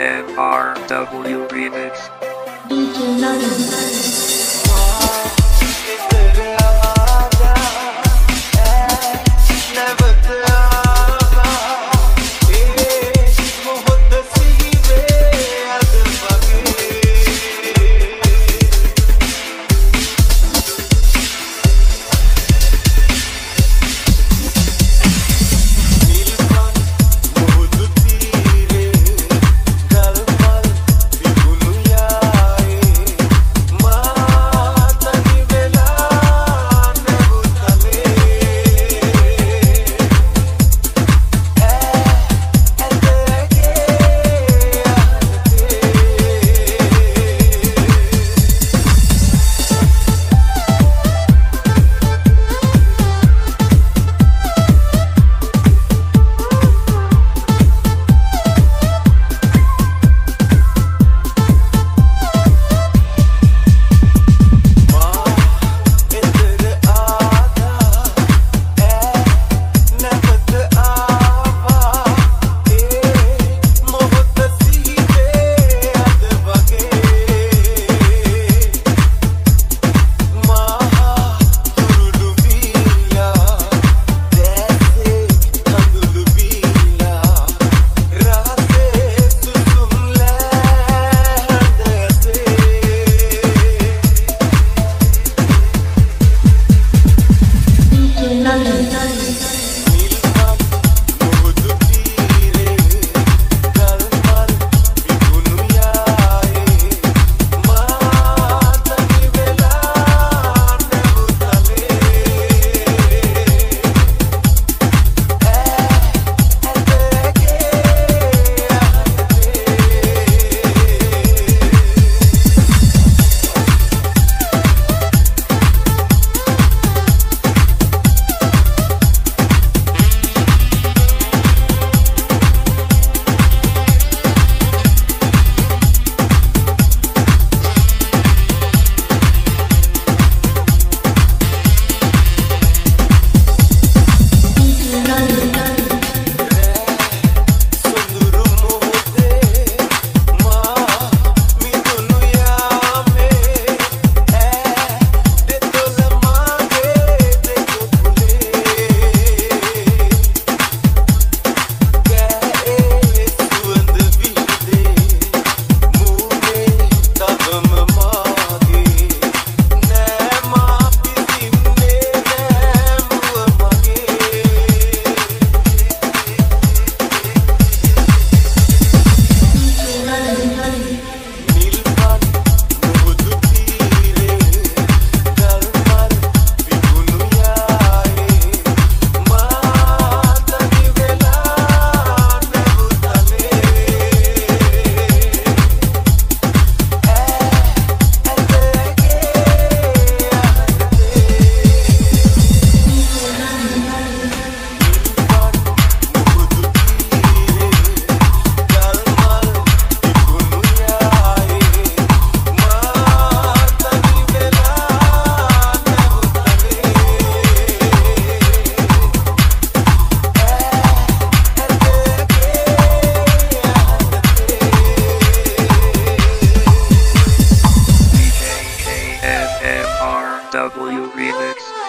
MRW Remix. DJ KFMRW Remix.